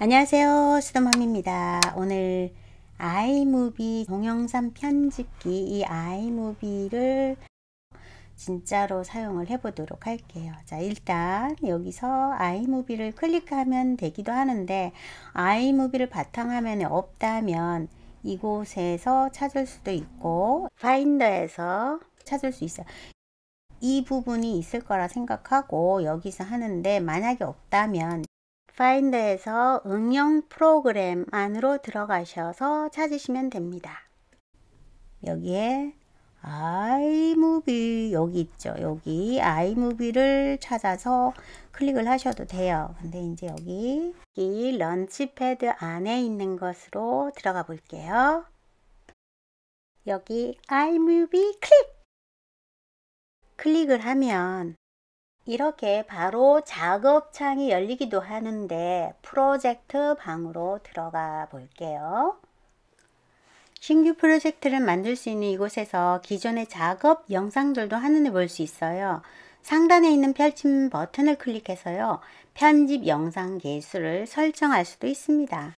안녕하세요. 수도맘입니다. 오늘 아이무비 동영상 편집기 이 아이무비를 진짜로 사용을 해 보도록 할게요. 자 일단 여기서 아이무비를 클릭하면 되기도 하는데 아이무비를 바탕화면에 없다면 이곳에서 찾을 수도 있고 파인더에서 찾을 수 있어요. 이 부분이 있을 거라 생각하고 여기서 하는데 만약에 없다면 Finder에서 응용 프로그램 안으로 들어가셔서 찾으시면 됩니다. 여기에 iMovie 여기 있죠. 여기 iMovie를 찾아서 클릭을 하셔도 돼요. 근데 이제 여기 이 Launchpad 안에 있는 것으로 들어가 볼게요. 여기 iMovie 클릭! 클릭을 하면 이렇게 바로 작업창이 열리기도 하는데 프로젝트 방으로 들어가 볼게요. 신규 프로젝트를 만들 수 있는 이곳에서 기존의 작업 영상들도 한눈에 볼 수 있어요. 상단에 있는 펼침 버튼을 클릭해서요. 편집 영상 개수를 설정할 수도 있습니다.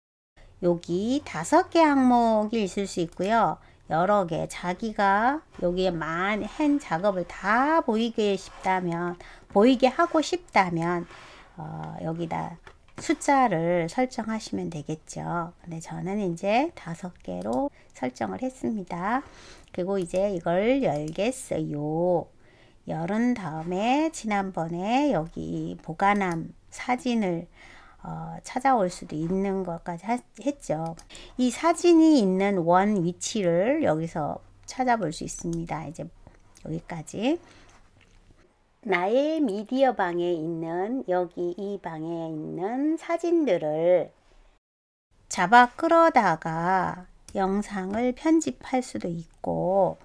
여기 다섯 개 항목이 있을 수 있고요. 여러 개 자기가 여기에 만 한 작업을 다 보이게 싶다면 보이게 하고 싶다면 어, 여기다 숫자를 설정하시면 되겠죠. 근데 저는 이제 다섯 개로 설정을 했습니다. 그리고 이제 이걸 열겠어요. 열은 다음에 지난번에 여기 보관함 사진을 어, 찾아올 수도 있는 것까지 하, 했죠. 이 사진이 있는 원 위치를 여기서 찾아볼 수 있습니다. 이제 여기까지. 나의 미디어 방에 있는 여기 이 방에 있는 사진들을 잡아 끌어다가 영상을 편집할 수도 있고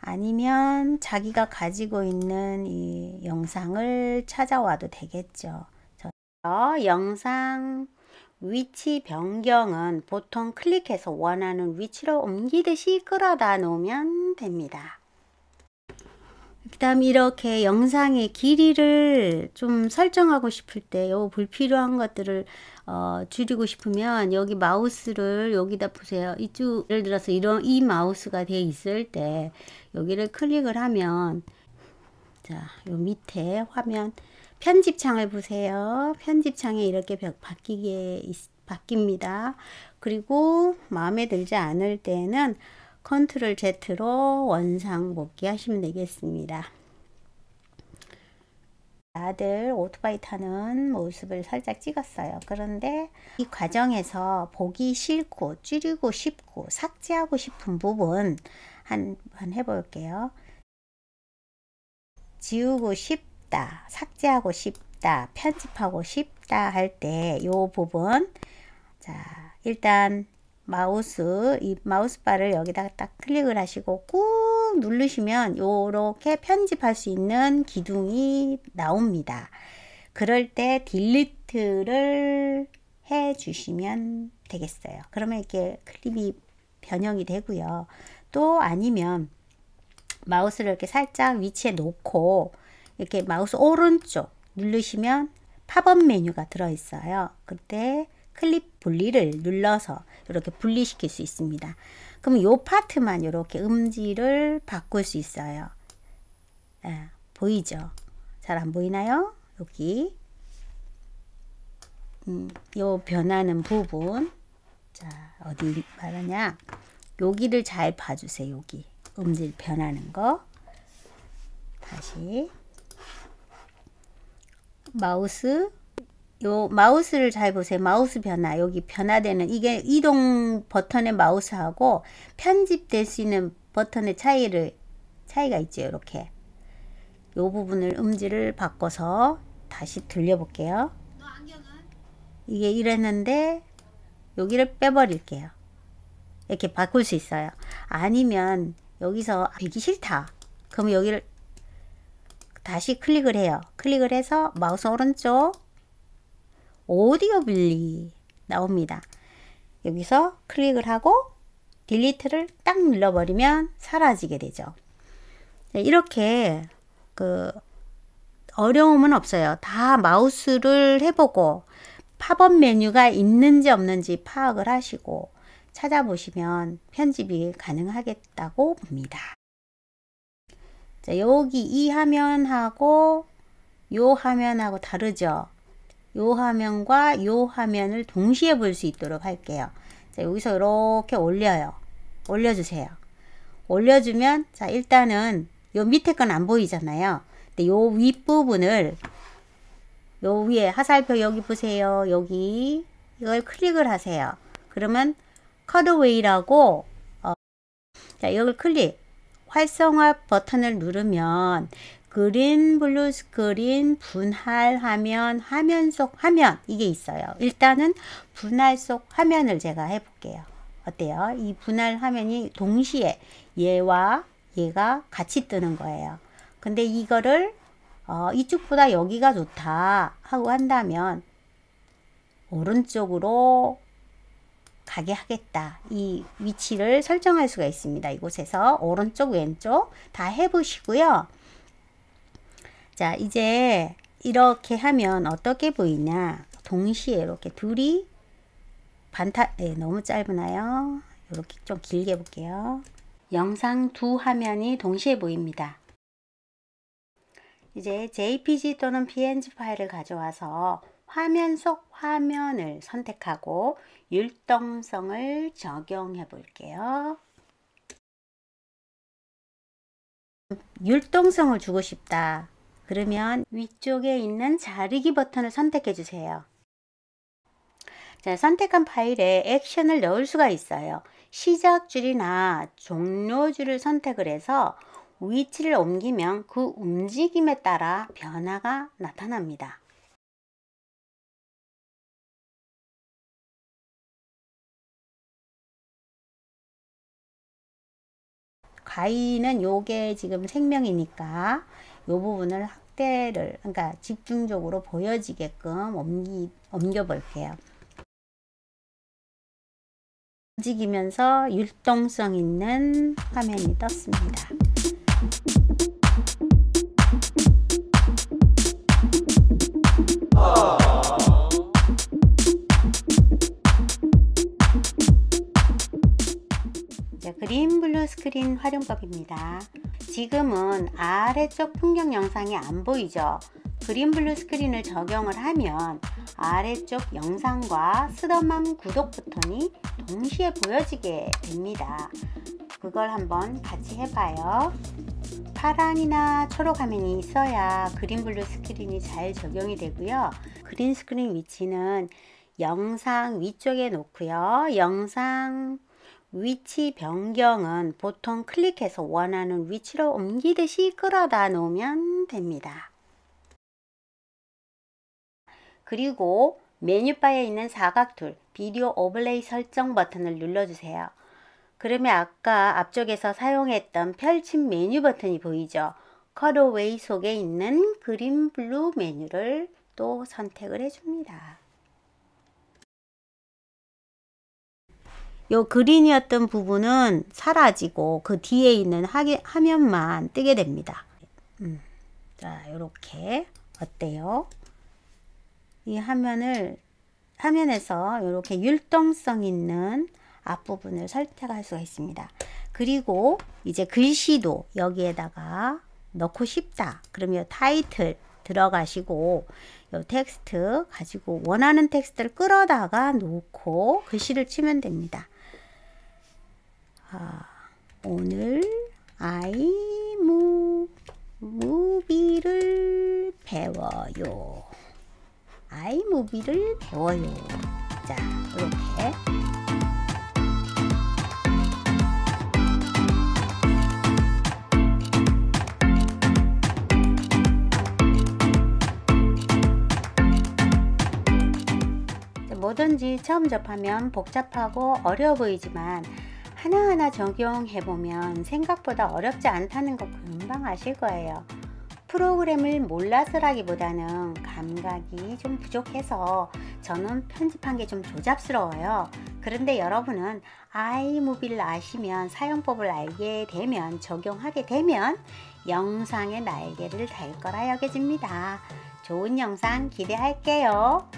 아니면 자기가 가지고 있는 이 영상을 찾아와도 되겠죠. 저 영상 위치 변경은 보통 클릭해서 원하는 위치로 옮기듯이 끌어다 놓으면 됩니다. 그 다음 이렇게 영상의 길이를 좀 설정하고 싶을 때 요 불필요한 것들을 어, 줄이고 싶으면 여기 마우스를 여기다 보세요 이쪽 예를 들어서 이런 이 마우스가 돼 있을 때 여기를 클릭을 하면 자 요 밑에 화면 편집창을 보세요 편집창에 이렇게 바뀌게 바뀝니다 그리고 마음에 들지 않을 때는 컨트롤 Z로 원상 복귀 하시면 되겠습니다. 아들 오토바이 타는 모습을 살짝 찍었어요. 그런데 이 과정에서 보기 싫고 줄이고 싶고 삭제하고 싶은 부분 한번 해볼게요. 지우고 싶 다, 삭제하고 싶다, 편집하고 싶다 할 때 이 부분 자 일단 마우스 이 마우스 바를 여기다가 딱 클릭을 하시고 꾹 누르시면 이렇게 편집할 수 있는 기능이 나옵니다. 그럴 때 delete를 해 주시면 되겠어요. 그러면 이렇게 클립이 변형이 되고요. 또 아니면 마우스를 이렇게 살짝 위치에 놓고 이렇게 마우스 오른쪽 누르시면 팝업 메뉴가 들어 있어요. 그때 클립 분리를 눌러서 이렇게 분리시킬 수 있습니다. 그럼 요 파트만 이렇게 음질을 바꿀 수 있어요. 예, 보이죠? 잘 안 보이나요? 여기 음, 요 변하는 부분 자 어디 말하냐 여기를 잘 봐주세요 여기 음질 변하는 거 다시 마우스 요 마우스를 잘 보세요. 마우스 변화 여기 변화되는 이게 이동 버튼의 마우스하고 편집될 수 있는 버튼의 차이를 차이가 있죠. 이렇게 요 부분을 음질을 바꿔서 다시 들려볼게요. 이게 이랬는데 여기를 빼버릴게요. 이렇게 바꿀 수 있어요. 아니면 여기서 되기 싫다. 그럼 여기를 다시 클릭을 해요. 클릭을 해서 마우스 오른쪽 오디오 분리 나옵니다. 여기서 클릭을 하고 delete를 딱 눌러버리면 사라지게 되죠. 네, 이렇게 그 어려움은 없어요. 다 마우스를 해보고 팝업 메뉴가 있는지 없는지 파악을 하시고 찾아보시면 편집이 가능하겠다고 봅니다. 자, 여기 이 화면하고 요 화면하고 다르죠? 요 화면과 요 화면을 동시에 볼 수 있도록 할게요. 자, 여기서 이렇게 올려요. 올려주세요. 올려주면 자 일단은 요 밑에 건 안 보이잖아요. 근데 요 윗부분을 요 위에 화살표 여기 보세요. 여기 이걸 클릭을 하세요. 그러면 cutaway라고 어, 자 이걸 클릭 활성화 버튼을 누르면 green blue screen 분할 화면 화면 속 화면 이게 있어요. 일단은 분할 속 화면을 제가 해볼게요. 어때요? 이 분할 화면이 동시에 얘와 얘가 같이 뜨는 거예요. 근데 이거를 어, 이쪽보다 여기가 좋다 하고 한다면 오른쪽으로 가게 하겠다. 이 위치를 설정할 수가 있습니다. 이곳에서 오른쪽 왼쪽 다 해보시고요. 자 이제 이렇게 하면 어떻게 보이냐 동시에 이렇게 둘이 반타 네, 너무 짧으나요? 이렇게 좀 길게 볼게요. 영상 두 화면이 동시에 보입니다. 이제 JPG 또는 PNG 파일을 가져와서 화면 속 화면을 선택하고 율동성을 적용해 볼게요. 율동성을 주고 싶다. 그러면 위쪽에 있는 자르기 버튼을 선택해 주세요. 자, 선택한 파일에 액션을 넣을 수가 있어요. 시작 줄이나 종료 줄을 선택을 해서 위치를 옮기면 그 움직임에 따라 변화가 나타납니다. 가위는 요게 지금 생명이니까 요 부분을 확대를 그러니까 집중적으로 보여지게끔 옮기, 옮겨 볼게요. 움직이면서 율동성 있는 화면이 떴습니다. green blue screen 활용법입니다. 지금은 아래쪽 풍경 영상이 안 보이죠? green blue screen을 적용을 하면 아래쪽 영상과 쓰더맘 구독 버튼이 동시에 보여지게 됩니다. 그걸 한번 같이 해봐요. 파란이나 초록 화면이 있어야 green blue screen이 잘 적용이 되고요. green screen 위치는 영상 위쪽에 놓고요. 영상 위치 변경은 보통 클릭해서 원하는 위치로 옮기듯이 끌어다 놓으면 됩니다. 그리고 메뉴바에 있는 사각툴 비디오 overlay 설정 버튼을 눌러주세요. 그러면 아까 앞쪽에서 사용했던 펼침 메뉴 버튼이 보이죠? cutaway 속에 있는 green blue 메뉴를 또 선택을 해줍니다. 요 green이었던 부분은 사라지고 그 뒤에 있는 하게, 화면만 뜨게 됩니다. 음, 자, 요렇게 어때요? 이 화면을 화면에서 이렇게 율동성 있는 앞부분을 선택할 수가 있습니다. 그리고 이제 글씨도 여기에다가 넣고 싶다. 그러면 타이틀 들어가시고 요 텍스트 가지고 원하는 텍스트를 끌어다가 놓고 글씨를 치면 됩니다. 아, 오늘 아이 무 무비를 배워요. 아이 무비를 배워요. 자, 이렇게 뭐든지 처음 접하면 복잡하고 어려워 보이지만 하나하나 적용해보면 생각보다 어렵지 않다는 거 금방 아실 거예요. 프로그램을 몰라서라기보다는 감각이 좀 부족해서 저는 편집한 게 좀 조잡스러워요. 그런데 여러분은 아이무비를 아시면 사용법을 알게 되면 적용하게 되면 영상의 날개를 달 거라 여겨집니다. 좋은 영상 기대할게요.